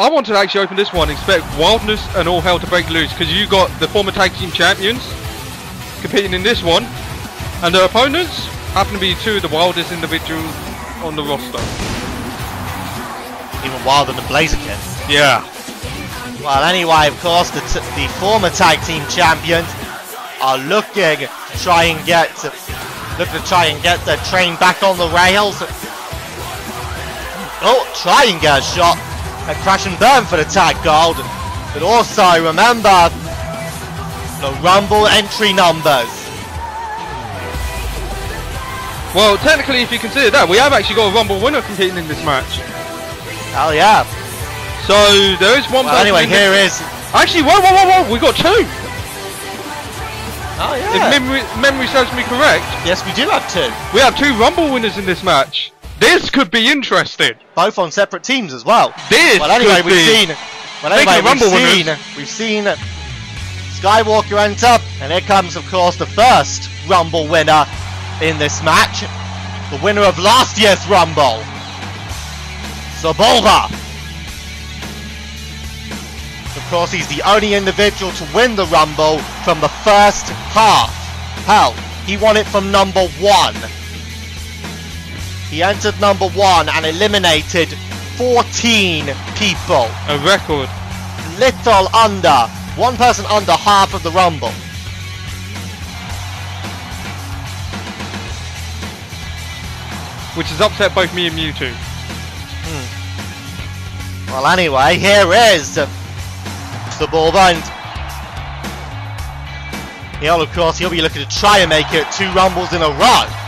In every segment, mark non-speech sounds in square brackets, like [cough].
I want to actually open this one. Expect wildness and all hell to break loose because you got the former tag team champions competing in this one, and their opponents happen to be two of the wildest individuals on the roster. Even wilder than Blazer Kid. Yeah. Well, anyway, of course, the, t- the former tag team champions are looking to try and get looking to try and get their train back on the rails. Oh, try and get a shot at Crash and Burn for the tag gold. But also remember the Rumble entry numbers. Well, technically, if you consider that, we have actually got a Rumble winner competing in this match. Hell yeah. So there is one. Well, anyway, here this- Actually, whoa, whoa, whoa, whoa! We got two. Oh yeah. If memory memory serves me correct, yes, we do have two. we have two Rumble winners in this match. This could be interesting. Both on separate teams as well. This Well, anyway, could we've be. seen. Well, anyway, we've Rumble seen. We've seen Skywalker enter, and here comes, of course, the first Rumble winner in this match, the winner of last year's Rumble, Sabolga. Of course, he's the only individual to win the Rumble from the first half. Hell, he won it from number one. He entered number one and eliminated 14 people. A record. Little under, one person under half of the Rumble. Which has upset both me and Mewtwo. Hmm. Well, anyway, here is the ball bind. He'll, of course, he'll be looking to try and make it two Rumbles in a row.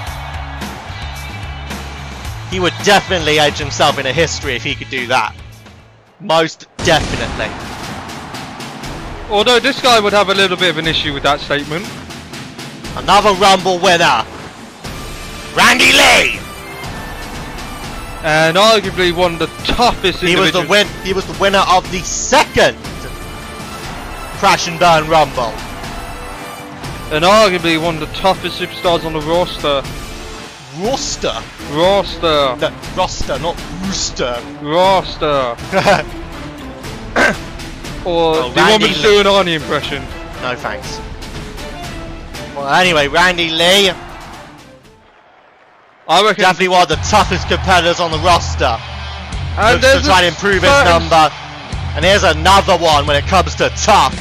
He would definitely edge himself in a history if he could do that. Most definitely. Although this guy would have a little bit of an issue with that statement. Another Rumble winner. Randy Lee! And arguably one of the toughest He was the win. He was the winner of the second Crash and Burn Rumble. And arguably one of the toughest superstars on the roster. Roster, Roster. no, roster, not rooster. Roster. [laughs] Or Oh, do you want me to do an Arnie impression? no thanks. Well, anyway, Randy Lee, I reckon. definitely one of the toughest competitors on the roster. and Looks to try and improve his number. And here's another one when it comes to tough.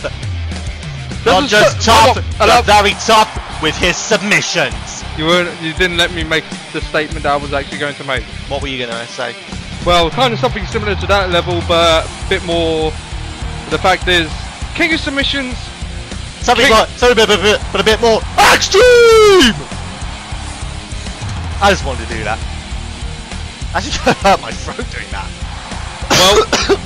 Not just tough, but very tough with his submissions. You weren't. You didn't let me make the statement that I was actually going to make. What were you gonna say? Well, kind of something similar to that level, but a bit more. The fact is, King of Submissions. Something King- like, something a bit, bit, but a bit more extreme. I just wanted to do that. I just [laughs] hurt my throat doing that. Well,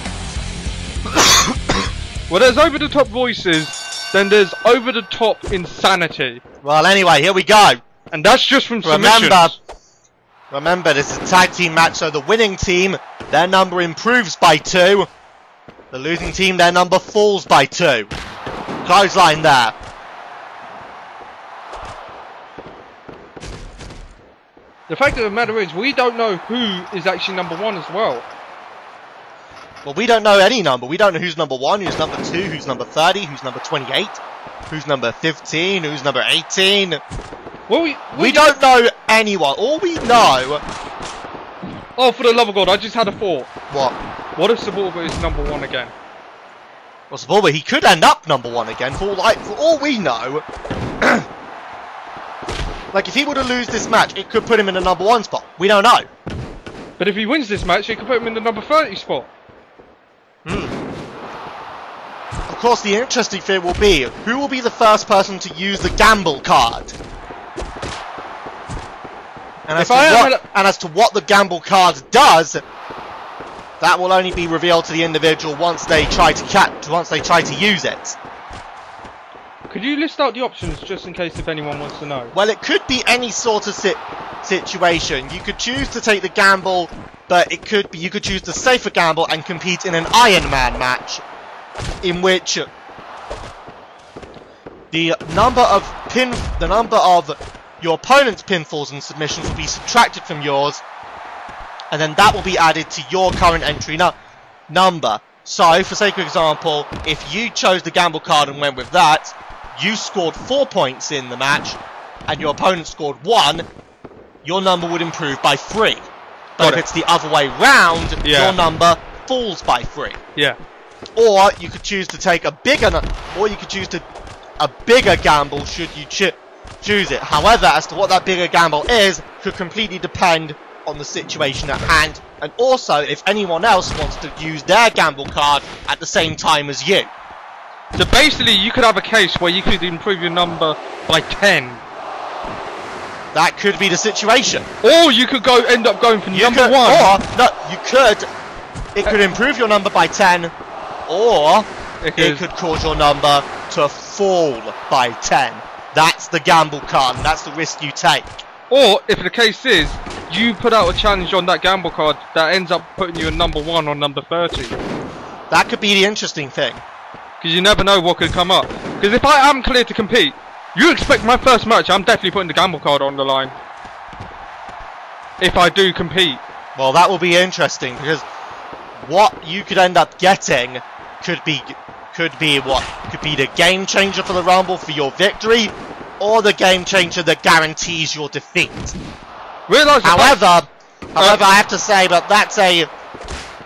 [coughs] well, there's over the top voices, then there's over the top insanity, Well, anyway, here we go. And that's just from. Remember, remember, this is a tag team match, so the winning team, their number improves by two. The losing team, their number falls by two. Clothesline there. The fact of the matter is, we don't know who is actually number one as well. Well, we don't know any number. We don't know who's number one, who's number two, who's number 30, who's number 28, who's number 15, who's number 18. Well, we, We don't know anyone. All we know. Oh, for the love of God, I just had a thought. What? What if Saborba is number one again? Well, Saborba, he could end up number one again. For all, like, for all we know. [clears throat] like, if he were to lose this match, it could put him in the number one spot. We don't know. But if he wins this match, it could put him in the number 30 spot. Hmm. Of course, the interesting thing will be who will be the first person to use the gamble card. And as, to I am what, and as to what the gamble card does, that will only be revealed to the individual once they try to catch, once they try to use it. Could you list out the options just in case if anyone wants to know? Well, it could be any sort of si- situation. You could choose to take the gamble, but it could be you could choose the safer gamble and compete in an Iron Man match, in which the number of pin, the number of your opponent's pinfalls and submissions will be subtracted from yours, and then that will be added to your current entry nu- number. So, for sake of example, if you chose the gamble card and went with that, you scored four points in the match, and your opponent scored one, your number would improve by three. But Got if it. it's the other way round, Yeah. your number falls by three. Yeah. Or you could choose to take a bigger, or you could choose to a bigger gamble should you cho- choose it. However, as to what that bigger gamble is, could completely depend on the situation at hand, and also if anyone else wants to use their gamble card at the same time as you. So basically, you could have a case where you could improve your number by 10. That could be the situation. Or you could go end up going for You number could, one. or no, you could. It could improve your number by ten, or it Because- could cause your number to fall by ten. That's the gamble card. and That's the risk you take. Or if the case is, you put out a challenge on that gamble card that ends up putting you in number one or number 30. That could be the interesting thing. Because you never know what could come up. Because if I am clear to compete, you expect my first match, I'm definitely putting the gamble card on the line. If I do compete. Well, that will be interesting because what you could end up getting could be could be what could be the game changer for the rumble for your victory, or the game changer that guarantees your defeat. Fact- However, however, I have to say that that's a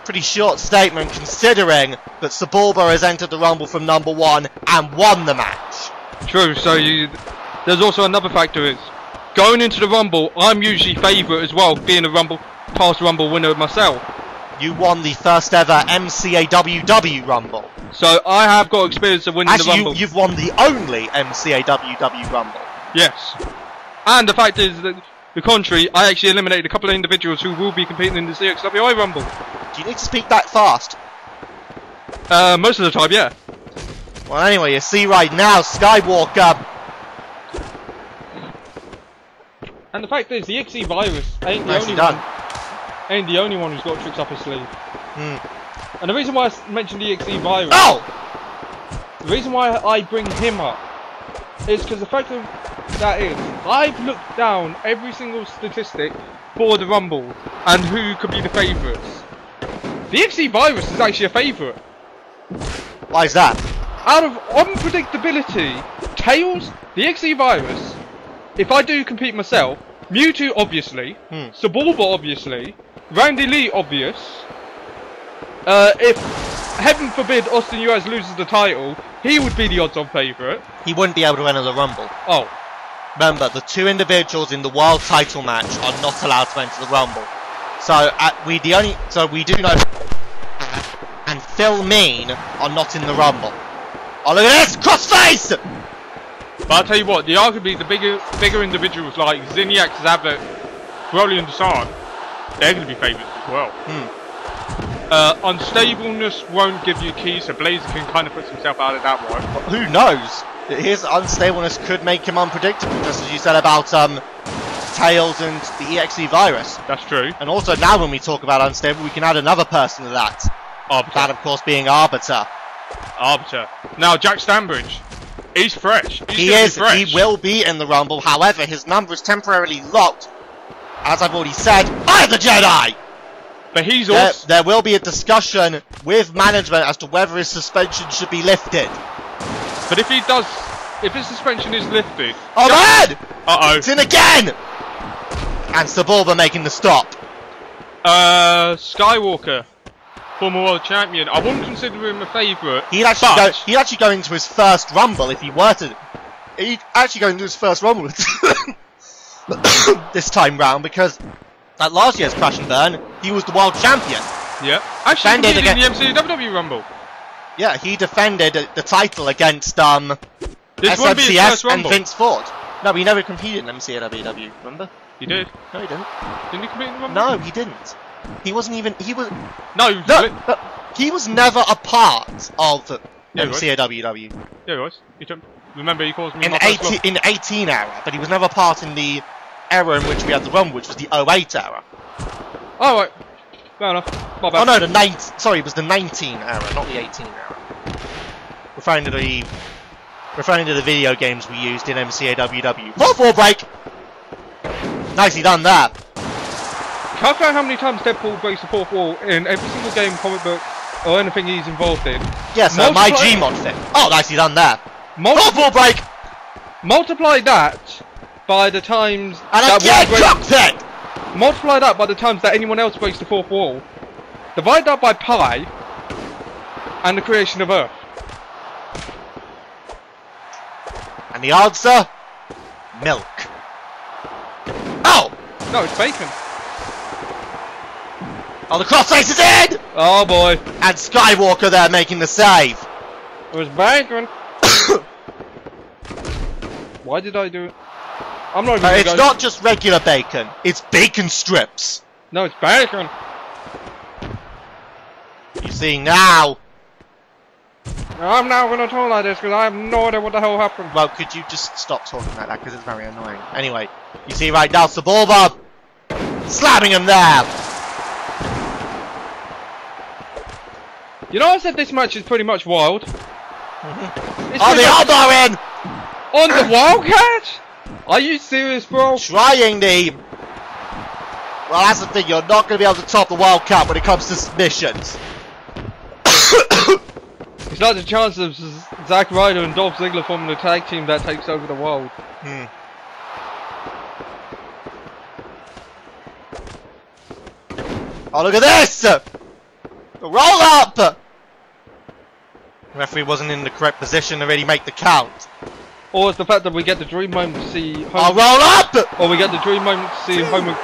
pretty short statement considering that Suburba has entered the Rumble from number one and won the match. True, so you. There's also another factor is going into the Rumble. I'm usually favourite as well, being a Rumble past Rumble winner myself. You won the first ever MCAWW Rumble. So I have got experience of winning the Actually, you, Rumble. you've won the only MCAWW Rumble. Yes. And the fact is that the contrary, I actually eliminated a couple of individuals who will be competing in the CXWI Rumble. Do you need to speak that fast? Uh, most of the time, yeah. Well, anyway, you see right now, Skywalker. And the fact is, the XE virus ain't the Nicely only done. one. Ain't the only one who's got tricks up his sleeve. Hmm. And the reason why I mentioned the XE virus. Oh! The reason why I bring him up is because the fact of that is, I've looked down every single statistic for the Rumble and who could be the favourites. The XE virus is actually a favourite. Why is that? Out of unpredictability, Tails, the XE virus, if I do compete myself, Mewtwo obviously, Hmm. Suburba obviously, Randy Lee obvious. Uh, if heaven forbid Austin US loses the title, he would be the odds-on favourite. He wouldn't be able to enter the Rumble. Oh, Remember, the two individuals in the world title match are not allowed to enter the Rumble. So uh, we the only so we do know and Phil Mean are not in the Rumble. Oh look at this crossface! but I'll tell you what, the arguably the bigger bigger individuals like Zinniax, Zabit, Broly and Desan, they're going to be favourites as well. Hmm. Uh, unstableness won't give you keys, so Blazer can kind of put himself out of that one. Who knows? His unstableness could make him unpredictable, just as you said about um Tails and the EXE virus. That's true. And also now when we talk about unstable, we can add another person to that. Arbiter. That of course being Arbiter. Arbiter. Now Jack Stanbridge, he's fresh. He's He is. fresh. He will be in the Rumble. However, his number is temporarily locked. As I've already said, I am the Jedi. But he's There, also. there will be a discussion with management as to whether his suspension should be lifted. But if he does, if his suspension is lifted. Oh man! Uh oh. It's in again. And Saburba making the stop. Uh, Skywalker, former world champion. I wouldn't consider him a favourite. He'd actually but go. He'd actually go into his first Rumble if he were to. He'd actually go into his first Rumble [laughs] [coughs] this time round because at last year's Crash and Burn, he was the world champion. yeah, actually Defended in the MCW Rumble. Yeah, he defended the title against um This won't be his SMCS and Vince Ford. No, he never competed in MCW. Remember? He did. No, he didn't. Didn't he compete in the Rumble? No, he didn't. He wasn't even. He was. No. No, he was never a part of Yeah, he. MCAWW Yeah, he was. He took, remember, he calls me in my 18 love. in 18 era, but he was never part in the era in which we had the run, which was the 08 era. Oh, right. Fair enough. My bad. Oh no, the 9. Sorry, it was the 19 era, not the 18 era. Referring to the referring to the video games we used in MCAWW. 4-4 break. Nicely done there. Calculate how many times Deadpool breaks the fourth wall in every single game, comic book, or anything he's involved in. Yes, yeah, so my Gmod thing. Oh, nicely done there. Multi- Football break! multiply that by the times And that again, one break- cockpit! multiply that by the times that anyone else breaks the fourth wall. Divide that by pi, and the creation of Earth. And the answer? Milk. Oh! No, it's bacon. Oh, the crossface is in! Oh boy, And Skywalker there making the save. it was bacon. [coughs] Why did I do it? I'm not even. Uh, it's not just regular bacon, it's bacon strips. No, it's bacon. You see now. I'm now gonna talk like this because I have no idea what the hell happened. Well, could you just stop talking like that because it's very annoying. Anyway, you see right now Saborba slamming him there. You know, I said this match is pretty much wild. Oh, pretty the elbow in! on the [clears throat] Wildcat? Are you serious, bro? Trying the. Well, that's the thing. You're not going to be able to top the Wildcat when it comes to submissions. [coughs] It's not the chance of Z- Zack Ryder and Dolph Ziggler forming a tag team that takes over the world. Hmm. Oh, look at this! The roll up! The referee wasn't in the correct position to really make the count. Or it's the fact that we get the dream moment to see Oh, Homer, roll up! or we get the dream moment to see Homer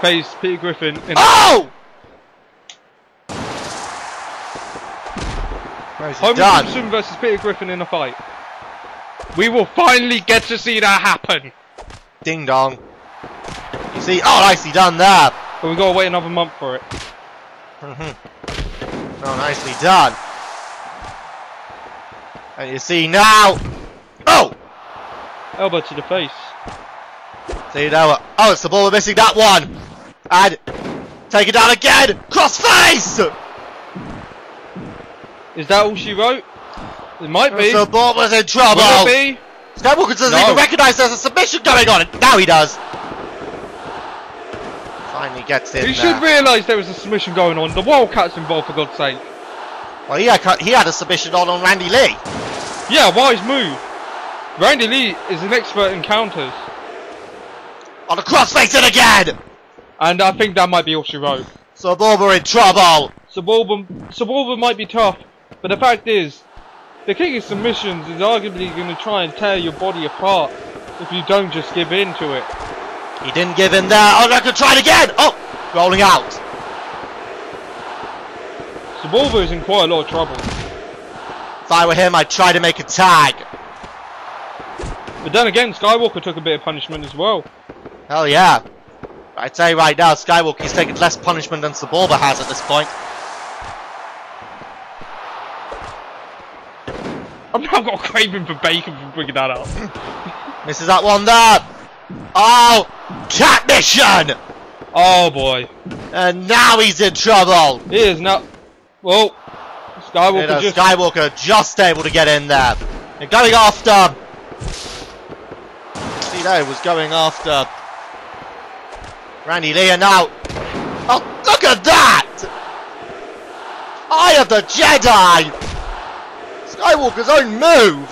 face Peter Griffin in Oh! Where's he Homer done? Simpson versus Peter Griffin in a fight. We will finally get to see that happen. Ding dong. You see, oh, nicely done there. But we gotta wait another month for it. Mhm. oh, nicely done. And you see now. Elbow to the face. See now. Oh, it's the ball we're missing that one. And take it down again. Cross face. Is that all she wrote? It might be. The ball was in trouble. Will it be? Skywalker doesn't No. even recognise there's a submission going on. Now he does. Finally gets in You should realise there was a submission going on. The Wildcat's involved, for God's sake. well, he had, he had a submission on on Randy Lee. Yeah, wise move. Randy Lee is an expert in counters. On the crossface it again. And I think that might be all she wrote. So Bobber in trouble. Suburban, Suburban might be tough, but the fact is, the king of submissions is arguably going to try and tear your body apart if you don't just give in to it. He didn't give in there. Oh, I could try it again. Oh, rolling out. Suburban is in quite a lot of trouble. If I were him, I'd try to make a tag. But then again, Skywalker took a bit of punishment as well. Hell yeah. I'd say right now, Skywalker's taking less punishment than Saborba has at this point. [laughs] I've now got a craving for bacon for bringing that up. [laughs] Misses that one there. Oh, cat mission. Oh boy. And now he's in trouble. He is now. Well, You Skywalker know, uh, just. Skywalker just able to get in there. They're going after. There was going after Randy Lee, and now. Oh, look at that! Eye of the Jedi! Skywalker's own move!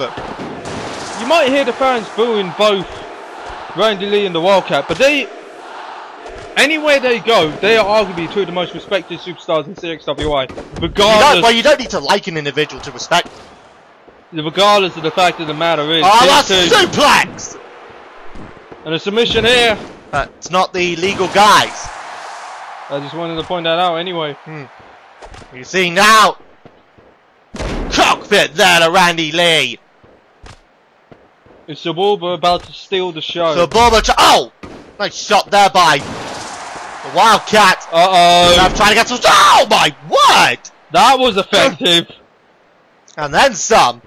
You might hear the fans booing both Randy Lee and the Wildcat, but they. Anywhere they go, they are arguably two of the most respected superstars in CXWI. You Regardless, well, you don't need to like an individual to respect. regardless of the fact of the matter is, Oh, that's two- suplex! And a submission here. But it's not the legal guys. I just wanted to point that out anyway. You see now. Cockpit there to Randy Lee. Is Suburba about to steal the show? Ch- oh! Nice shot there by the Wildcat. uh oh, I'm trying to get some. Oh my word! that was effective. [laughs] And then some.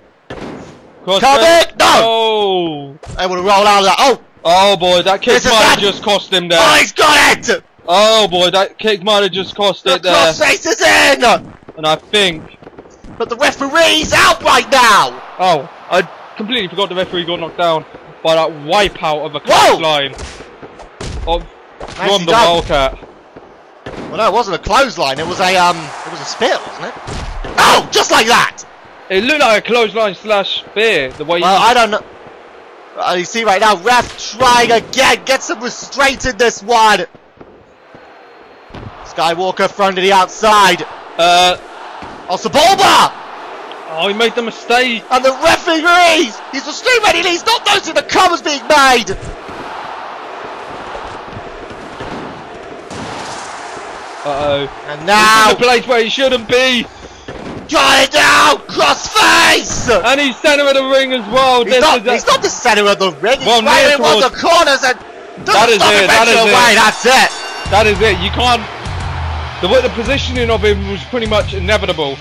Cross No! Oh, Able to roll out of that. Oh! Oh boy, that kick might have just cost him there. Oh, he's got it! Oh boy, that kick might have just cost The it there. crossface is in! And I think, But the referee's out right now! oh, I completely forgot the referee got knocked down by that wipeout of a Whoa! line of Nicely from the. Wildcat. Well, no, it wasn't a clothesline. It was a um, it was a spear, wasn't it? Oh, just like that. It looked like a clothesline slash spear. The way Well, I don't know. Uh, you see right now, ref trying again, get some restraint in this one. Skywalker front to the outside. uh Osaboba! oh he made the mistake. And the referees! He's restrained he's not noticing the covers being made! Uh oh. And now, the place where he shouldn't be. Got it down! Crossface! And he's center of the ring as well. He's not, he's not the centre of the ring, he's Well, right in one of the corners and That is it, that is it. that's it! That is it. You can't. The way the positioning of him was pretty much inevitable.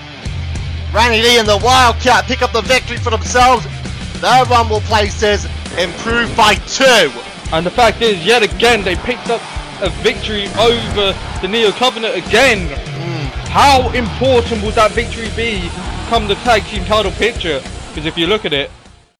Randy Lee and the Wildcat pick up the victory for themselves. Their rumble places improved by two. And the fact is, yet again, they picked up a victory over the Neo Covenant again. How important would that victory be come the tag team title picture? Because if you look at it,